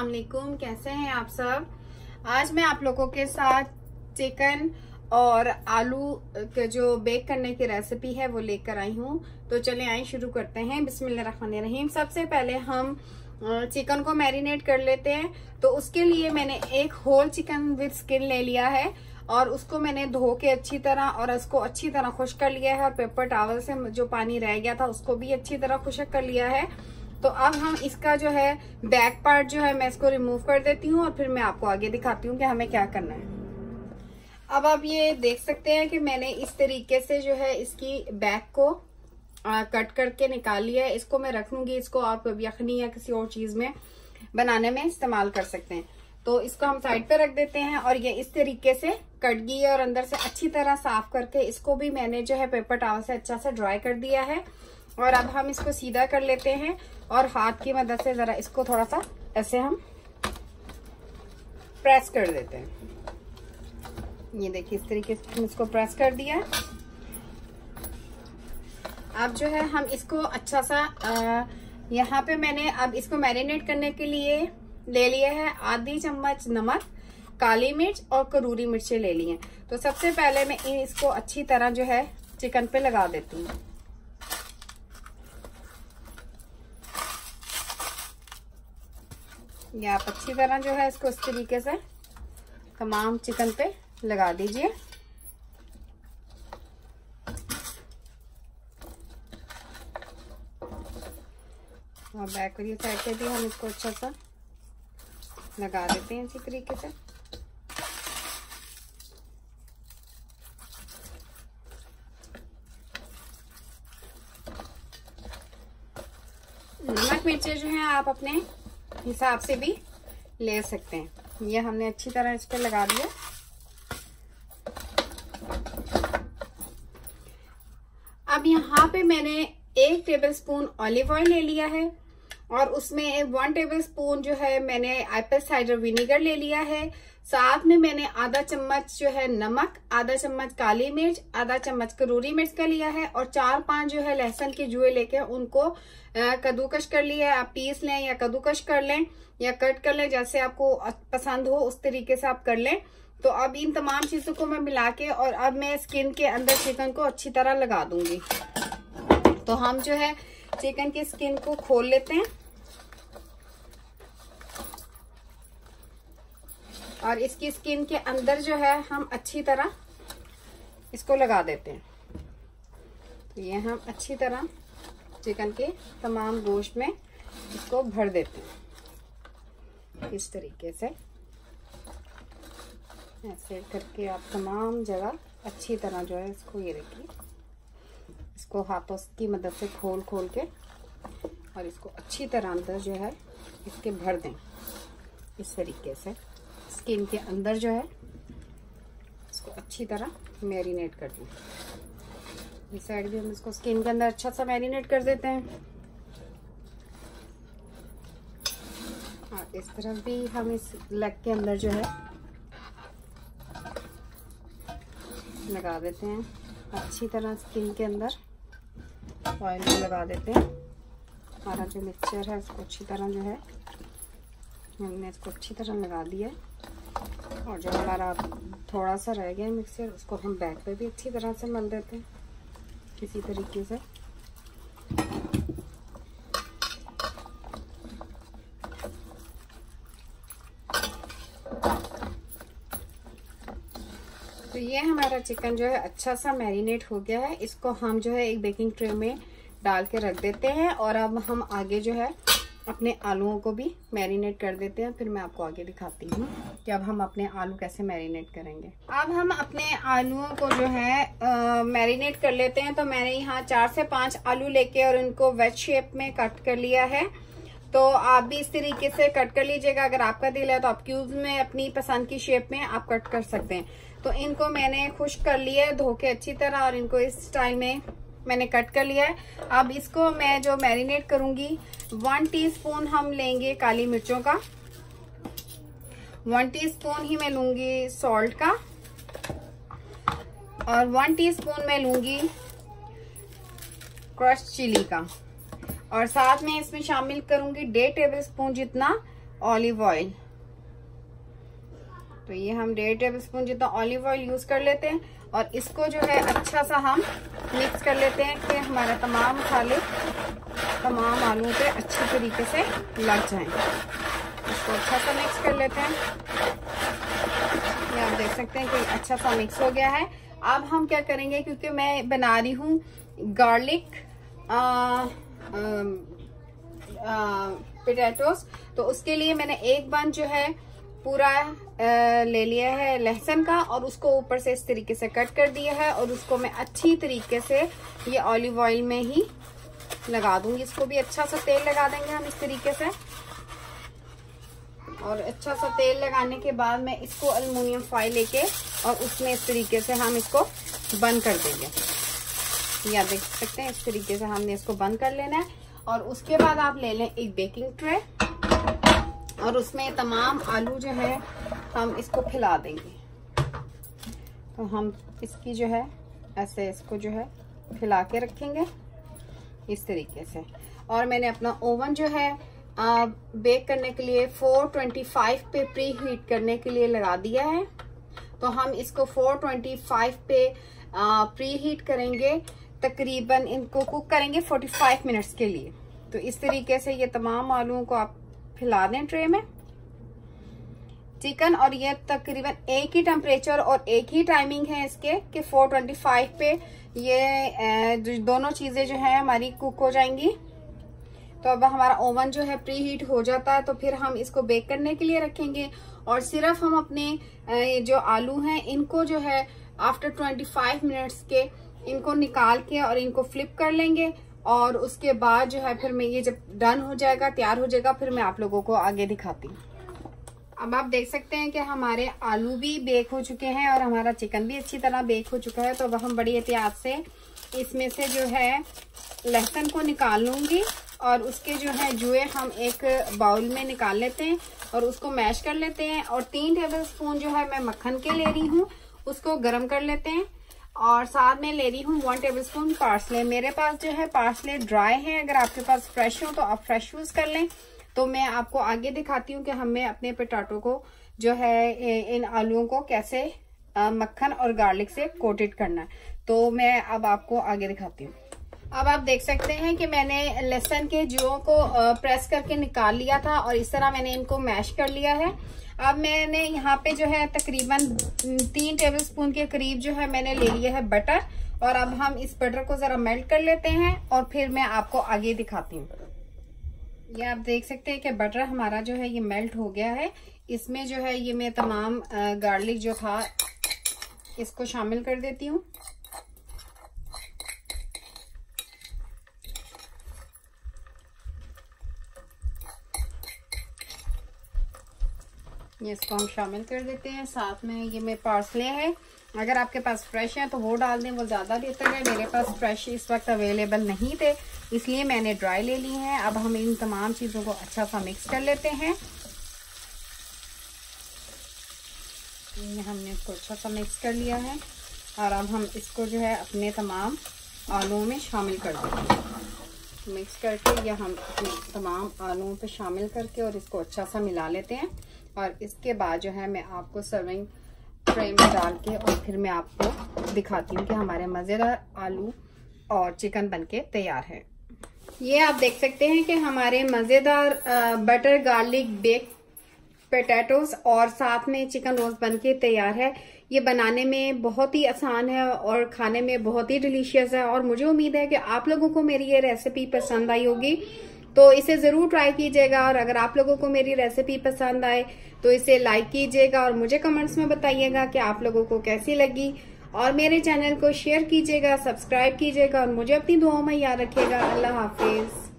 अस्सलाम वालेकुम कैसे हैं आप सब? आज मैं आप लोगों के साथ चिकन और आलू के जो बेक करने की रेसिपी है, वो लेकर आई हूँ। तो चले आए शुरू करते हैं। बिस्मिल्लाहिर्रहमानिर्रहीम सबसे पहले हम चिकन को मैरिनेट कर लेते हैं। तो उसके लिए मैंने एक होल चिकन विद स्किन ले लिया है और उसको मैंने धो के अच्छी तरह और उसको अच्छी तरह खुश कर लिया है और पेपर टावल से जो पानी रह गया था, उसको भी अच्छी तरह खुशक कर लिया है। तो अब हम इसका जो है बैक पार्ट जो है मैं इसको रिमूव कर देती हूँ और फिर मैं आपको आगे दिखाती हूँ कि हमें क्या करना है। अब आप ये देख सकते हैं कि मैंने इस तरीके से जो है इसकी बैक को आ, कट करके निकाल लिया है। इसको मैं रख लूँगी इसको आप यखनी या किसी और चीज़ में बनाने में इस्तेमाल कर सकते हैं। तो इसको हम साइड पे रख देते हैं और ये इस तरीके से कट गई है और अंदर से अच्छी तरह साफ़ करके इसको भी मैंने जो है पेपर टावल से अच्छा से ड्राई कर दिया है। और अब हम इसको सीधा कर लेते हैं और हाथ की मदद से जरा इसको थोड़ा सा ऐसे हम प्रेस कर देते हैं। ये देखिए, इस तरीके से हम इसको प्रेस कर दिया अब जो है, हम इसको अच्छा सा यहाँ पे मैंने अब इसको मैरिनेट करने के लिए ले लिया है आधी चम्मच नमक, काली मिर्च और करूरी मिर्चें ले ली हैं। तो सबसे पहले मैं इसको अच्छी तरह जो है चिकन पे लगा देती हूँ। ये आप अच्छी तरह जो है इसको इस तरीके से तमाम चिकन पे लगा दीजिए। और बैक वाली साइड पे भी हम इसको अच्छा सा लगा देते हैं इसी तरीके से। नमक मिर्चे जो है आप अपने हिसाब से भी ले सकते हैं। ये हमने अच्छी तरह इस पर लगा दिया। अब यहाँ पे मैंने एक टेबलस्पून ऑलिव ऑयल ले लिया है। और उसमें वन टेबल स्पून जो है मैंने एप्पल साइडर विनेगर ले लिया है। साथ में मैंने आधा चम्मच जो है नमक, आधा चम्मच काली मिर्च, आधा चम्मच करूरी मिर्च का लिया है और चार पाँच जो है लहसुन के जुए लेके उनको कद्दूकश कर लिया है। आप पीस लें या कद्दूकश कर लें या कट कर लें, जैसे आपको पसंद हो, उस तरीके से आप कर लें। तो अब इन तमाम चीज़ों को मैं मिला के और अब मैं स्किन के अंदर चिकन को अच्छी तरह लगा दूँगी। तो हम जो है चिकन की स्किन को खोल लेते हैं। और इसकी स्किन के अंदर जो है, हम अच्छी तरह इसको लगा देते हैं। तो ये हम अच्छी तरह चिकन के तमाम गोश्त में इसको भर देते हैं। इस तरीके से ऐसे करके आप तमाम जगह अच्छी तरह जो है इसको ये देखिए इसको हाथों की मदद से खोल खोल के और इसको अच्छी तरह अंदर जो है इसके भर दें। इस तरीके से। स्किन के अंदर जो है, इसको अच्छी तरह मैरिनेट कर दें। इस साइड भी हम इसको स्किन के अंदर अच्छा सा मैरिनेट कर देते हैं। और इस तरफ़ भी हम इस लेग के अंदर जो है, लगा देते हैं। अच्छी तरह स्किन के अंदर ऑयल भी लगा देते हैं। हमारा जो मिक्सचर है उसको अच्छी तरह जो है, हमने इसको अच्छी तरह लगा दिया और जो हमारा थोड़ा सा रह गया मिक्सर उसको हम बैक पे भी अच्छी तरह से मल देते हैं। किसी तरीके से। तो ये हमारा चिकन जो है अच्छा सा मैरिनेट हो गया है। इसको हम जो है एक बेकिंग ट्रे में डाल के रख देते हैं और अब हम आगे जो है अपने आलूओं को भी मैरिनेट कर देते हैं, फिर मैं आपको आगे दिखाती हूँ कि अब हम अपने आलू कैसे मैरिनेट करेंगे। अब हम अपने आलूओं को जो है मैरिनेट कर लेते हैं। तो मैंने यहाँ चार से पाँच आलू लेके और इनको वेज शेप में कट कर लिया है। तो आप भी इस तरीके से कट कर लीजिएगा। अगर आपका दिल है तो आप क्यूब में अपनी पसंद की शेप में आप कट कर सकते हैं। तो इनको मैंने खुश कर लिया है अच्छी तरह और इनको इस स्टाइल में मैंने कट कर लिया है। अब इसको मैं जो मैरिनेट करूँगी वन टीस्पून हम लेंगे काली मिर्चों का। वन टीस्पून ही मैं लूँगी सॉल्ट का। और वन टीस्पून मैं लूँगी क्रश चिली का। और साथ में इसमें शामिल करूँगी डेढ़ टेबल स्पून जितना ऑलिव ऑयल तो ये हम डेढ़ टेबल स्पून जितना ऑलिव ऑयल यूज़ कर लेते हैं। और इसको जो है अच्छा सा हम मिक्स कर लेते हैं कि हमारा तमाम मसाले तमाम आलू पे अच्छी तरीके से लग जाएँ। इसको अच्छा सा मिक्स कर लेते हैं। ये आप देख सकते हैं कि अच्छा सा मिक्स हो गया है। अब हम क्या करेंगे, क्योंकि मैं बना रही हूँ गार्लिक पोटैटोस तो उसके लिए मैंने एक बन जो है पूरा ले लिया है लहसुन का और उसको ऊपर से इस तरीके से कट कर दिया है और उसको मैं अच्छी तरीके से ये ऑलिव ऑयल में ही लगा दूँगी। इसको भी अच्छा सा तेल लगा देंगे हम इस तरीके से। और अच्छा सा तेल लगाने के बाद मैं इसको अल्मोनियम फॉइल लेके और उसमें इस तरीके से हम इसको बंद कर देंगे। या देख सकते हैं, इस तरीके से हमने इसको बंद कर लेना है। और उसके बाद आप ले लें एक बेकिंग ट्रे। और उसमें तमाम आलू जो है हम इसको फैला देंगे। तो हम इसकी जो है ऐसे इसको जो है फैला के रखेंगे इस तरीके से। और मैंने अपना ओवन जो है आ, बेक करने के लिए 425 पे प्री हीट करने के लिए लगा दिया है। तो हम इसको 425 पे आ, प्री हीट करेंगे। तकरीबन इनको कुक करेंगे 45 मिनट्स के लिए। तो इस तरीके से ये तमाम आलूओं को आप फैला दें ट्रे में। चिकन और ये तकरीबन एक ही टेम्परेचर और एक ही टाइमिंग है इसके कि 425 पे ये दोनों चीज़ें जो है हमारी कुक हो जाएँगी। तो अब हमारा ओवन जो है प्री हीट हो जाता है तो फिर हम इसको बेक करने के लिए रखेंगे। और सिर्फ़ हम अपने जो आलू हैं, इनको जो है आफ्टर 25 मिनट्स के इनको निकाल के और इनको फ्लिप कर लेंगे। और उसके बाद जो है फिर मैं ये जब डन हो जाएगा, तैयार हो जाएगा, फिर मैं आप लोगों को आगे दिखाती हूँ। अब आप देख सकते हैं कि हमारे आलू भी बेक हो चुके हैं और हमारा चिकन भी अच्छी तरह बेक हो चुका है। तो अब हम बड़ी एहतियात से इसमें से जो है लहसुन को निकाल लूँगी और उसके जो है जुए हम एक बाउल में निकाल लेते हैं और उसको मैश कर लेते हैं और तीन टेबल स्पून जो है मैं मक्खन के ले रही हूँ, उसको गर्म कर लेते हैं और साथ में ले रही हूँ वन टेबल स्पून पार्सले मेरे पास जो है पार्सले ड्राई है। अगर आपके पास फ्रेश हो तो आप फ्रेश यूज़ कर लें। तो मैं आपको आगे दिखाती हूँ कि हमें अपने पटाटो को जो है इन आलुओं को कैसे मक्खन और गार्लिक से कोटेड करना है। तो मैं अब आपको आगे दिखाती हूँ। अब आप देख सकते हैं कि मैंने लहसन के जुओं को प्रेस करके निकाल लिया था और इस तरह मैंने इनको मैश कर लिया है। अब मैंने यहाँ पे जो है तकरीबन तीन टेबल स्पून के करीब जो है मैंने ले लिया है बटर। और अब हम इस बटर को जरा मेल्ट कर लेते हैं और फिर मैं आपको आगे दिखाती हूँ। ये आप देख सकते हैं कि बटर हमारा जो है, ये मेल्ट हो गया है। इसमें जो है, ये मैं तमाम गार्लिक जो था, इसको शामिल कर देती हूँ। ये इसको हम शामिल कर देते हैं। साथ में ये मैं पार्सले है। अगर आपके पास फ्रेश है तो वो डाल दें, वो ज़्यादा बेहतर है। मेरे पास फ्रेश इस वक्त अवेलेबल नहीं थे, इसलिए मैंने ड्राई ले ली है। अब हम इन तमाम चीज़ों को अच्छा सा मिक्स कर लेते हैं। ये हमने इसको अच्छा सा मिक्स कर लिया है। और अब हम इसको जो है अपने तमाम आलुओं में शामिल कर देंगे मिक्स करके या हम अपने तमाम आलुओं पे शामिल करके और इसको अच्छा सा मिला लेते हैं। और इसके बाद जो है मैं आपको सर्विंग ट्रे में डाल के और फिर मैं आपको दिखाती हूँ कि हमारे मज़ेदार आलू और चिकन बनके तैयार है। ये आप देख सकते हैं कि हमारे मज़ेदार बटर गार्लिक बेक पोटैटोज और साथ में चिकन रोज बनके तैयार है। ये बनाने में बहुत ही आसान है और खाने में बहुत ही डिलीशियस है और मुझे उम्मीद है कि आप लोगों को मेरी ये रेसिपी पसंद आई होगी। तो इसे ज़रूर ट्राई कीजिएगा और अगर आप लोगों को मेरी रेसिपी पसंद आए तो इसे लाइक कीजिएगा और मुझे कमेंट्स में बताइएगा कि आप लोगों को कैसी लगी। और मेरे चैनल को शेयर कीजिएगा सब्सक्राइब कीजिएगा और मुझे अपनी दुआओं में याद रखिएगा। अल्लाह हाफिज।